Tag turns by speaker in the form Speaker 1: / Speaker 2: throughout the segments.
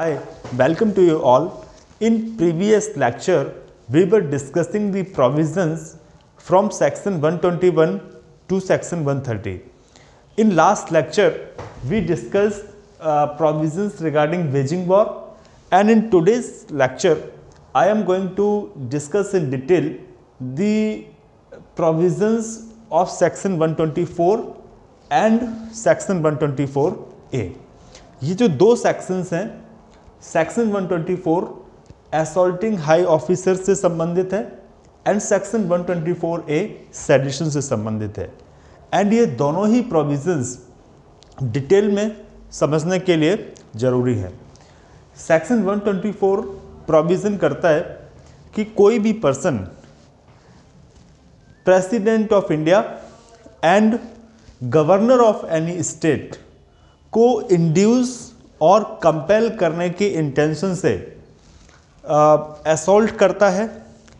Speaker 1: Hi, welcome to you all. In previous lecture, we were discussing the provisions from section 121 to section 130. In last lecture, we discussed uh, provisions regarding waging war and in today's lecture, I am going to discuss in detail the provisions of section 124 and section 124 A ये जो दो sections हैं section 124 assaulting high officer से संबंधित है and section 124 A sedition से संबंधित है। एंड ये दोनों ही प्रोविजंस डिटेल में समझने के लिए ज़रूरी है। सेक्शन 124 प्रोविज़न करता है कि कोई भी person president of India and governor of any state को इंड्यूस और कंपेल करने के इंटेंशन से असोल्ट करता है,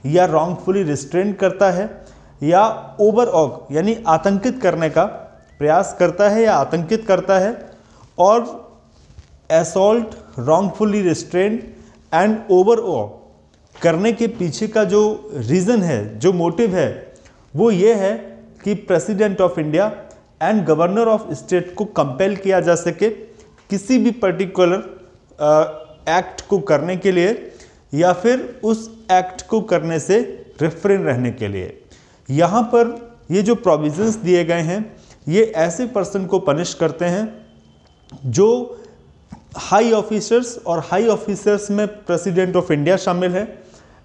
Speaker 1: या रॉन्गफुली रिस्ट्रेंट करता है, या ओवरऑल यानी आतंकित करने का प्रयास करता है या आतंकित करता है, और assault wrongfully restraint and overall करने के पीछे का जो रीज़न है, जो मोटिव है, वो ये है कि president of India and governor of state को कंपेल किया जा सके किसी भी पर्टिकुलर एक्ट को करने के लिए या फिर उस एक्ट को करने से रेफरेन रहने के लिए। यहाँ पर ये जो प्रोविजंस दिए गए हैं, ये ऐसे पर्सन को पनिश करते हैं जो हाई ऑफिसर्स और हाई ऑफिसर्स में प्रेसिडेंट ऑफ़ इंडिया शामिल है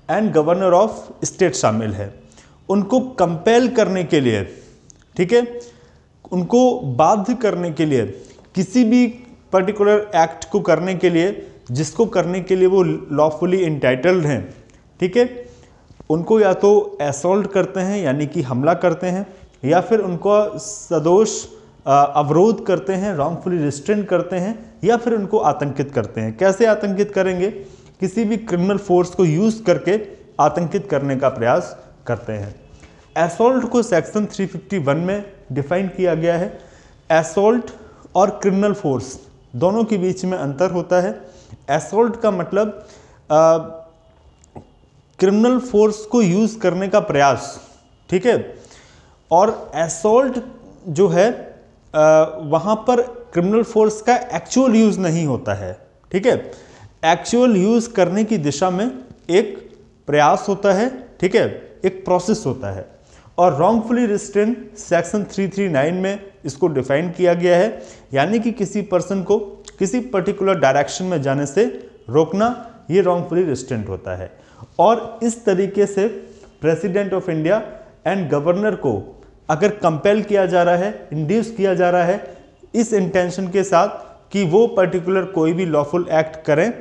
Speaker 1: एंड गवर्नर ऑफ़ स्टेट शामिल है। उनको कंपेल करने के लिए, ठीक है? उनको बाध्य करने के लिए किसी भी पर्टिकुलर एक्ट को करने के लिए, जिसको करने के लिए वो लॉफुली इंटाइटल्ड हैं, ठीक है? उनको या तो एसोल्ट करते हैं, यानी कि हमला करते हैं, या फिर उनको सदोष अवरोध करते हैं रॉन्गफुली रिस्ट्रेंट करते हैं, या फिर उनको आतंकित करते हैं। कैसे आतंकित करेंगे? किसी भी क्रिमिनल फोर्स को यूज़ करके आतंकित करने का प्रयास करते हैं। एसोल्ट को सेक्शन 351 में डिफाइन किया गया है। एसोल्ट और क्रिमिनल फोर्स दोनों के बीच में अंतर होता है। एसोल्ट का मतलब क्रिमिनल फोर्स को यूज़ करने का प्रयास, ठीक है? और एसोल्ट जो है वहाँ पर क्रिमिनल फोर्स का एक्चुअल यूज़ नहीं होता है, ठीक है? एक्चुअल यूज़ करने की दिशा में एक प्रयास होता है, ठीक है? एक प्रोसेस होता है। और रॉन्गफुली रिस्ट्रेंट सेक्शन 339 में इसको डिफाइन किया गया है। यानी कि किसी पर्सन को किसी पर्टिकुलर डायरेक्शन में जाने से रोकना ये रॉन्गफुली रिस्ट्रेंट होता है। और इस तरीके से president of India and governor को अगर कंपेल किया जा रहा है इंड्यूस किया जा रहा है इस इंटेंशन के साथ कि वो पर्टिकुलर कोई भी लॉफुल एक्ट करें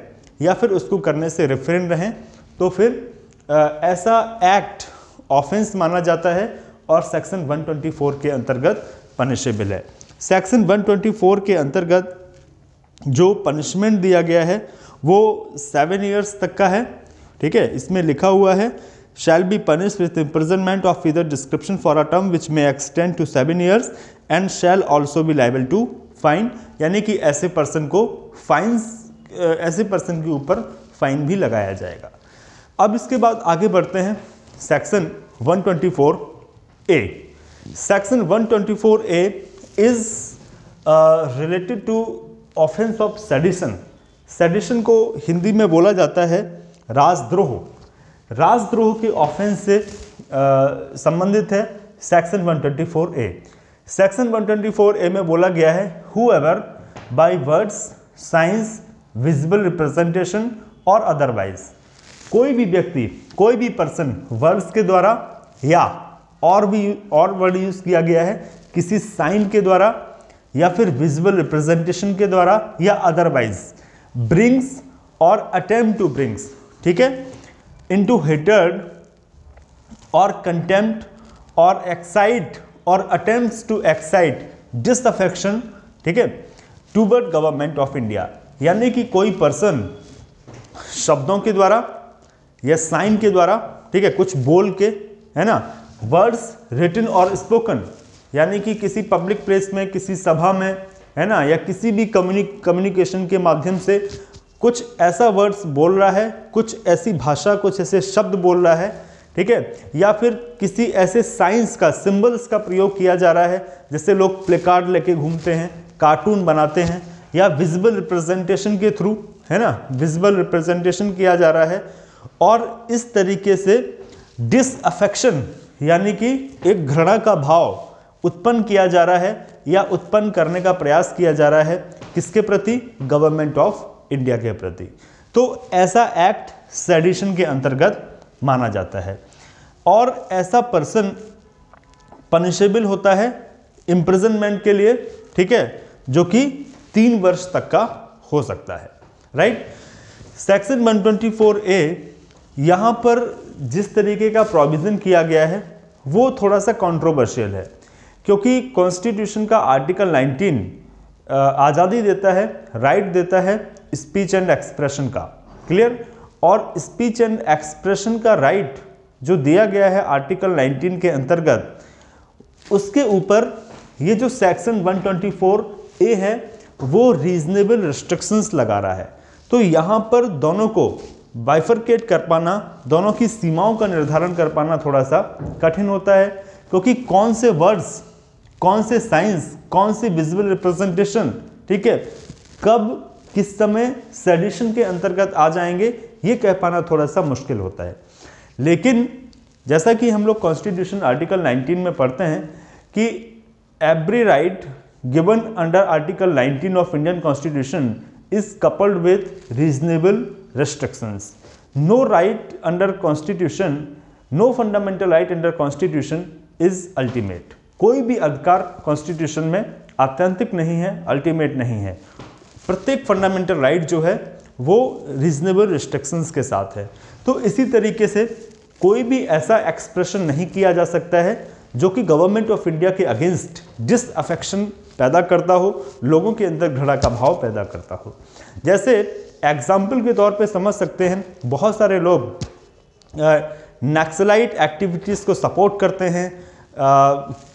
Speaker 1: या फिर उसको करने से रेफरेंड रहें तो फिर आ, ऐसा एक्ट ऑफेंस माना जाता है और सेक्शन 124 के अंतर्गत पनिशेबल है। सेक्शन 124 के अंतर्गत जो पनिशमेंट दिया गया है, वो सेवन ईयर्स तक का है, ठीक है? इसमें लिखा हुआ है shall be punish with imprisonment of either description for a term which may extend to seven years and shall also be liable to fine यानी कि ऐसे पर्सन को फाइन्स ऐसे पर्सन के ऊपर फाइन भी लगाया जाएगा। अब इसके बाद आगे बढ़ते हैं। Section 124 A section 124 A is related to offence of sedition sedition को हिंदी में बोला जाता है राजद्रोह. राजद्रोह के ऑफेंस से uh, संबंधित है सेक्शन 124 ए सेक्शन 124 ए में बोला गया है whoever by words signs visible representation or otherwise कोई भी व्यक्ति, कोई भी पर्सन वर्ड्स के द्वारा या और भी, और वर्ड यूज़ किया गया है, किसी साइन के द्वारा या फिर विजुअल रिप्रेजेंटेशन के द्वारा या अदरवाइज़ ब्रिंग्स और अटेम्प्ट टू ब्रिंग्स ठीक है? इनटू हेटर्ड और कंटेम्प्ट और एक्साइट और अटेम्प्ट टू एक्साइट डिसअफेक्शन ठीक है? टूवर्ड गवर्नमेंट ऑफ़ इंडिया यानी कि कोई पर्सन शब्दों के द्वारा या साइन के द्वारा, ठीक है, कुछ बोल के, है ना वर्ड्स रिटन और स्पोकन यानी कि किसी पब्लिक प्लेस में, किसी सभा में, है ना, या किसी भी कम्युनिकेशन के माध्यम से कुछ ऐसा वर्ड्स बोल रहा है, कुछ ऐसी भाषा, कुछ ऐसे शब्द बोल रहा है, ठीक है, या फिर किसी ऐसे साइंस का सिंबल्स का प्रयोग किया जा रहा है, जैसे लोग प्ले कार्ड लेके घूमते हैं कार्टून बनाते हैं, या विजिबल रिप्रेजेंटेशन के थ्रू है ना विजिबल रिप्रेजेंटेशन किया जा रहा है और इस तरीके से डिसअफेक्शन यानी कि एक घृणा का भाव उत्पन्न किया जा रहा है या उत्पन्न करने का प्रयास किया जा रहा है किसके प्रति? गवर्नमेंट ऑफ़ इंडिया के प्रति। तो ऐसा एक्ट सेडिशन के अंतर्गत माना जाता है। और ऐसा पर्सन पनिशेबल होता है इम्प्रिजनमेंट के लिए, ठीक है, जो कि तीन वर्ष तक का हो सकता है। राइट सेक्शन 124 ए यहाँ पर जिस तरीके का प्रोविज़न किया गया है, वो थोड़ा सा कंट्रोवर्शियल है। क्योंकि कॉन्स्टिट्यूशन का आर्टिकल 19 आज़ादी देता है राइट देता है स्पीच एंड एक्सप्रेशन का। क्लियर और स्पीच एंड एक्सप्रेशन का राइट जो दिया गया है आर्टिकल 19 के अंतर्गत, उसके ऊपर ये जो सेक्शन 124 ए है, वो रीजनेबल रिस्ट्रिक्शंस लगा रहा है। तो यहाँ पर दोनों को बाइफरकेट कर पाना, दोनों की सीमाओं का निर्धारण कर पाना थोड़ा सा कठिन होता है, क्योंकि कौन से वर्ड्स कौन से साइंस कौन से विजुअल रिप्रेजेंटेशन ठीक है, कब, किस समय सेडिशन के अंतर्गत आ जाएँगे, ये कह पाना थोड़ा सा मुश्किल होता है। लेकिन, जैसा कि हम लोग कॉन्स्टिट्यूशन आर्टिकल 19 में पढ़ते हैं कि every right given under article 19 of Indian constitution is coupled with reasonable restrictions. No right under constitution, no fundamental right under constitution is ultimate. कोई भी अधिकार कॉन्स्टिट्यूशन में आत्यंतिक नहीं है अल्टीमेट नहीं है। प्रत्येक फंडामेंटल राइट जो है, वो रीजनेबल रिस्ट्रिक्शंस के साथ है। तो इसी तरीके से कोई भी ऐसा एक्सप्रेशन नहीं किया जा सकता है, जो कि गवर्नमेंट ऑफ़ इंडिया के अगेंस्ट डिस अफेक्शन पैदा करता हो, लोगों के अंदर घड़ा का भाव पैदा करता हो। जैसे एग्ज़ाम्पल के तौर पे समझ सकते हैं, बहुत सारे लोग नक्सलाइट एक्टिविटीज़ को सपोर्ट करते हैं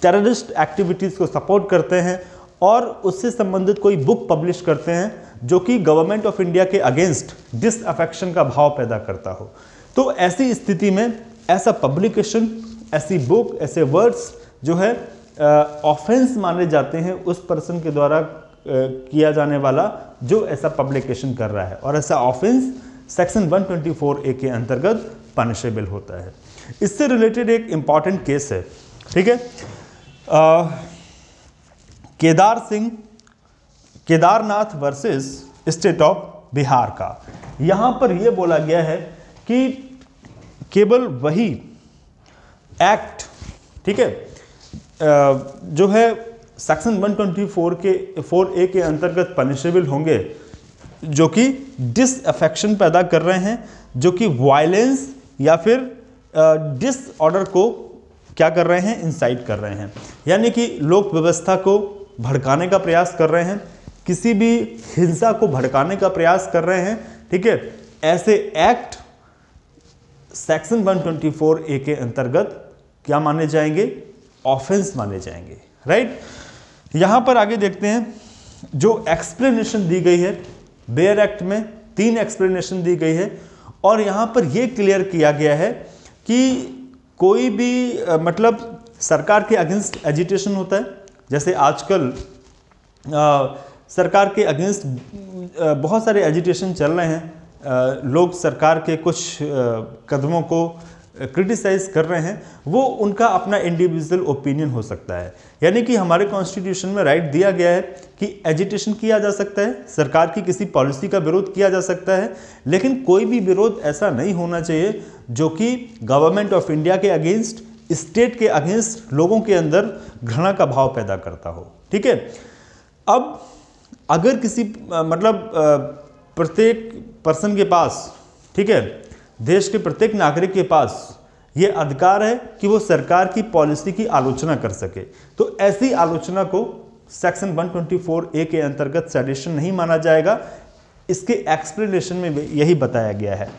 Speaker 1: टेररिस्ट एक्टिविटीज़ को सपोर्ट करते हैं और उससे संबंधित कोई बुक पब्लिश करते हैं जो कि गवर्नमेंट ऑफ़ इंडिया के अगेंस्ट डिसअफेक्शन का भाव पैदा करता हो। तो ऐसी स्थिति में ऐसा पब्लिकेशन ऐसी बुक ऐसे वर्ड्स जो है ऑफेंस माने जाते हैं उस पर्सन के द्वारा किया जाने वाला जो ऐसा पब्लिकेशन कर रहा है। और ऐसा ऑफेंस सेक्शन 124 ए के अंतर्गत पनिशेबल होता है। इससे रिलेटेड एक इंपॉर्टेंट केस है, ठीक है? Kedar Singh, Kedarnath versus state of Bihar का। यहाँ पर यह बोला गया है कि केवल वही एक्ट ठीक है? जो है सेक्शन 124 के 4 ए के अंतर्गत पनिशेबल होंगे, जो कि डिसअफेक्शन पैदा कर रहे हैं, जो कि वायलेंस या फिर डिसऑर्डर को क्या कर रहे हैं इंसाइट कर रहे हैं। यानी कि लोक व्यवस्था को भड़काने का प्रयास कर रहे हैं, किसी भी हिंसा को भड़काने का प्रयास कर रहे हैं, ठीक है? ऐसे एक्ट सेक्शन 124 ए के अंतर्गत क्या माने जाएँगे? ऑफेंस माने जाएँगे राइट यहाँ पर आगे देखते हैं जो एक्सप्लेनेशन दी गई है बेयर एक्ट में तीन एक्सप्लेनेशन दी गई है और यहाँ पर यह क्लियर किया गया है कि कोई भी मतलब सरकार के अगेंस्ट एजिटेशन होता है जैसे आजकल आ, सरकार के अगेंस्ट बहुत सारे एजिटेशन चल रहे हैं आ, लोग सरकार के कुछ आ, कदमों को क्रिटिसाइज कर रहे हैं, वो उनका अपना इंडिविजुअल ओपिनियन हो सकता है। यानी कि हमारे कॉन्स्टिट्यूशन में राइट दिया गया है कि एजिटेशन किया जा सकता है, सरकार की किसी पॉलिसी का विरोध किया जा सकता है, लेकिन कोई भी विरोध ऐसा नहीं होना चाहिए जो कि गवर्नमेंट ऑफ़ इंडिया के अगेंस्ट स्टेट के अगेंस्ट लोगों के अंदर घृणा का भाव पैदा करता हो। ठीक है? अब अगर किसी मतलब प्रत्येक पर्सन के पास, ठीक है देश के प्रत्येक नागरिक के पास ये अधिकार है कि वो सरकार की पॉलिसी की आलोचना कर सके। तो ऐसी आलोचना को सेक्शन 124 ए के अंतर्गत सेडिशन नहीं माना जाएगा। इसके एक्सप्लेनेशन में यही बताया गया है।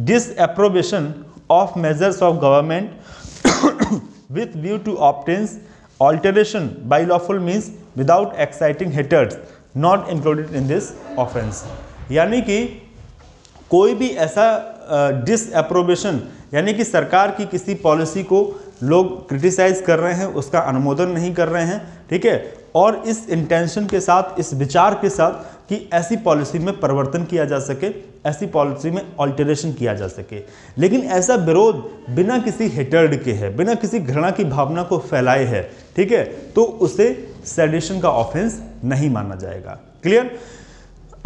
Speaker 1: Disapprobation of measures of government with view to obtain alteration by lawful means without exciting hatred not included in this offence यानी कि कोई भी ऐसा डिसअप्रोबेशन यानी कि सरकार की किसी पॉलिसी को लोग क्रिटिसाइज कर रहे हैं, उसका अनुमोदन नहीं कर रहे हैं, ठीक है? और इस इंटेंशन के साथ, इस विचार के साथ कि ऐसी पॉलिसी में परिवर्तन किया जा सके, ऐसी पॉलिसी में ऑल्टरेशन किया जा सके। लेकिन ऐसा विरोध बिना किसी हेटर्ड के है, बिना किसी घृणा की भावना को फैलाए है, ठीक है? तो उसे सेडिशन का ऑफेंस नहीं माना जाएगा। क्लियर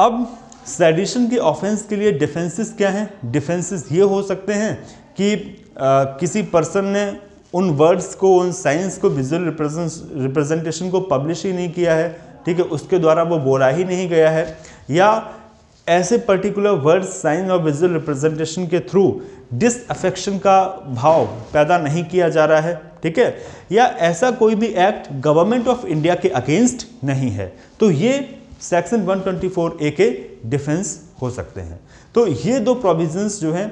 Speaker 1: अब सेडिशन के ऑफेंस के लिए डिफेंसेस क्या हैं? डिफेंसेस ये हो सकते हैं कि आ, किसी पर्सन ने उन वर्ड्स को उन साइंस को विजुअल रिप्रेजेंटेशन को पब्लिश ही नहीं किया है ठीक है? उसके द्वारा वो बोला ही नहीं गया है। या ऐसे पर्टिकुलर वर्ड्स साइन और विजुअल रिप्रेजेंटेशन के थ्रू डिसअफेक्शन का भाव पैदा नहीं किया जा रहा है ठीक है? या ऐसा कोई भी एक्ट गवर्नमेंट ऑफ़ इंडिया के अगेंस्ट नहीं है। तो ये सेक्शन 124 ए के डिफेंस हो सकते हैं तो ये दो प्रोविजंस जो हैं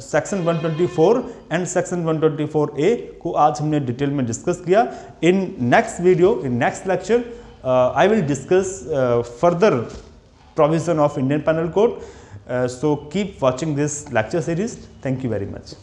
Speaker 1: सेक्शन 124 एंड सेक्शन 124 ए को आज हमने डिटेल में डिस्कस किया in next video in next lecture I will discuss further of Indian Penal Code. Uh, so keep watching this lecture series. Thank you very much.